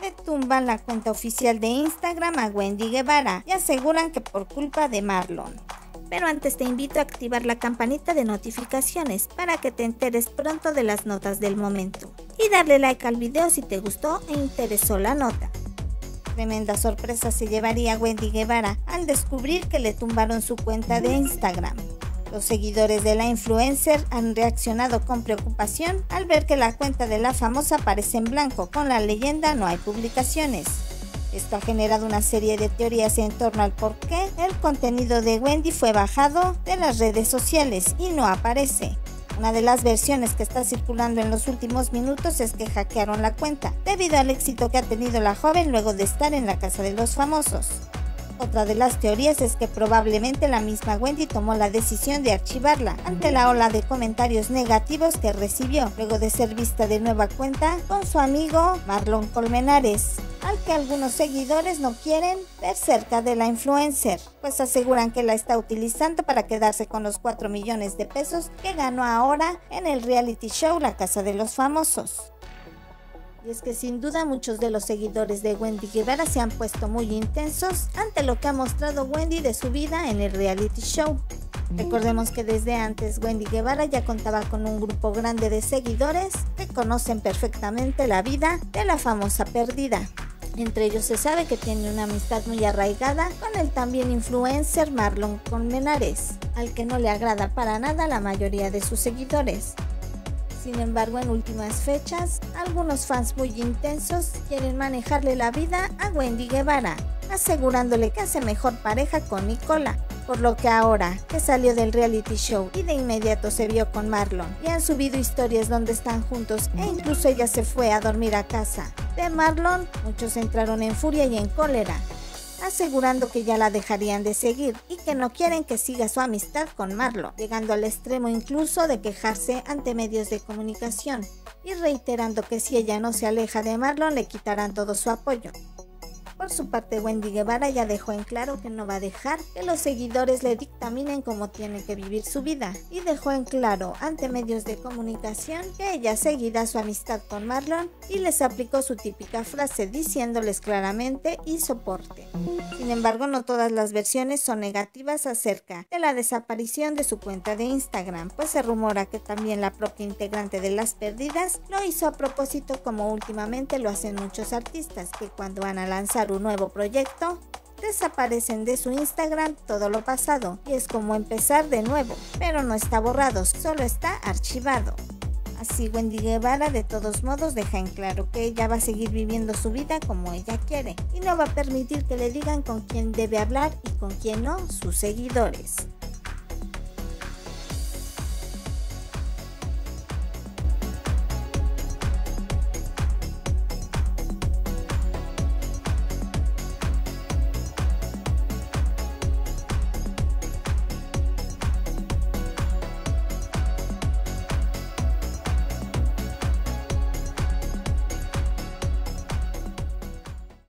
le tumban la cuenta oficial de Instagram a Wendy Guevara y aseguran que por culpa de Marlon. Pero antes te invito a activar la campanita de notificaciones para que te enteres pronto de las notas del momento. Y darle like al video si te gustó e interesó la nota. Tremenda sorpresa se llevaría Wendy Guevara al descubrir que le tumbaron su cuenta de Instagram. Los seguidores de la influencer han reaccionado con preocupación al ver que la cuenta de la famosa aparece en blanco con la leyenda no hay publicaciones. Esto ha generado una serie de teorías en torno al por qué el contenido de Wendy fue bajado de las redes sociales y no aparece. Una de las versiones que está circulando en los últimos minutos es que hackearon la cuenta, debido al éxito que ha tenido la joven luego de estar en la casa de los famosos. Otra de las teorías es que probablemente la misma Wendy tomó la decisión de archivarla ante la ola de comentarios negativos que recibió luego de ser vista de nueva cuenta con su amigo Marlon Colmenares al que algunos seguidores no quieren ver cerca de la influencer, pues aseguran que la está utilizando para quedarse con los 4 millones de pesos que ganó ahora en el reality show La Casa de los Famosos. Y es que sin duda muchos de los seguidores de Wendy Guevara se han puesto muy intensos ante lo que ha mostrado Wendy de su vida en el reality show. Recordemos que desde antes Wendy Guevara ya contaba con un grupo grande de seguidores que conocen perfectamente la vida de la famosa perdida. Entre ellos se sabe que tiene una amistad muy arraigada con el también influencer Marlon Colmenares, al que no le agrada para nada la mayoría de sus seguidores. Sin embargo, en últimas fechas, algunos fans muy intensos quieren manejarle la vida a Wendy Guevara, asegurándole que hace mejor pareja con Nicola, por lo que ahora que salió del reality show y de inmediato se vio con Marlon y han subido historias donde están juntos e incluso ella se fue a dormir a casa. De Marlon, muchos entraron en furia y en cólera, asegurando que ya la dejarían de seguir y que no quieren que siga su amistad con Marlon, llegando al extremo incluso de quejarse ante medios de comunicación y reiterando que si ella no se aleja de Marlon le quitarán todo su apoyo. Por su parte, Wendy Guevara ya dejó en claro que no va a dejar que los seguidores le dictaminen cómo tiene que vivir su vida y dejó en claro ante medios de comunicación que ella seguirá su amistad con Marlon y les aplicó su típica frase diciéndoles claramente y soporte. Sin embargo, no todas las versiones son negativas acerca de la desaparición de su cuenta de Instagram, pues se rumora que también la propia integrante de Las Perdidas lo hizo a propósito como últimamente lo hacen muchos artistas que cuando van a lanzar un nuevo proyecto, desaparecen de su Instagram todo lo pasado y es como empezar de nuevo, pero no está borrado, solo está archivado. Así Wendy Guevara de todos modos deja en claro que ella va a seguir viviendo su vida como ella quiere y no va a permitir que le digan con quién debe hablar y con quién no sus seguidores.